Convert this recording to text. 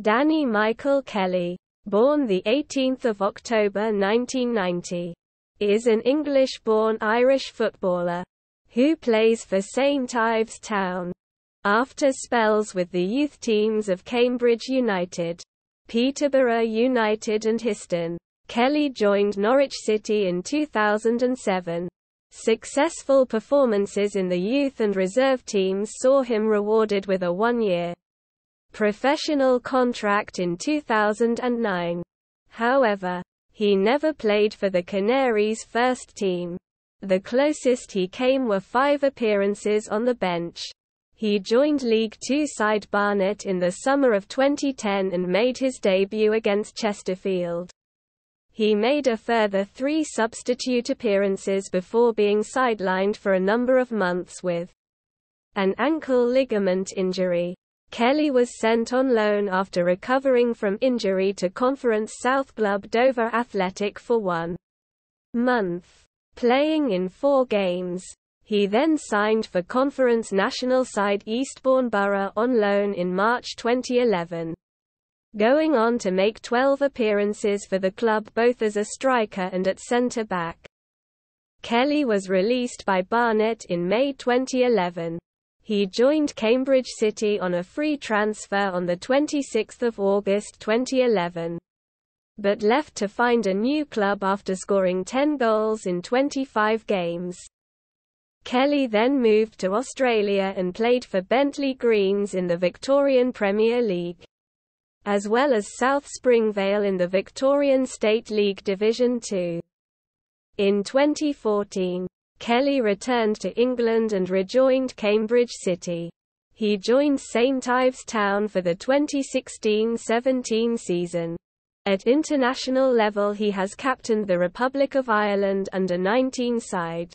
Danny Michael Kelly, born 18 October 1990, is an English-born Irish footballer who plays for St Ives Town. After spells with the youth teams of Cambridge United, Peterborough United and Histon, Kelly joined Norwich City in 2007. Successful performances in the youth and reserve teams saw him rewarded with a one-year professional contract in 2009. However, he never played for the Canaries' first team. The closest he came were five appearances on the bench. He joined League Two side Barnet in the summer of 2010 and made his debut against Chesterfield. He made a further three substitute appearances before being sidelined for a number of months with an ankle ligament injury. Kelly was sent on loan after recovering from injury to Conference South club Dover Athletic for one month. Playing in four games, he then signed for Conference national side Eastbourne Borough on loan in March 2011. Going on to make 12 appearances for the club both as a striker and at centre-back. Kelly was released by Barnet in May 2011. He joined Cambridge City on a free transfer on 26 August 2011. But left to find a new club after scoring 10 goals in 25 games. Kelly then moved to Australia and played for Bentleigh Greens in the Victorian Premier League. As well as South Springvale in the Victorian State League Division 2. In 2014, Kelly returned to England and rejoined Cambridge City. He joined St Ives Town for the 2016-17 season. At international level he has captained the Republic of Ireland under 19 side.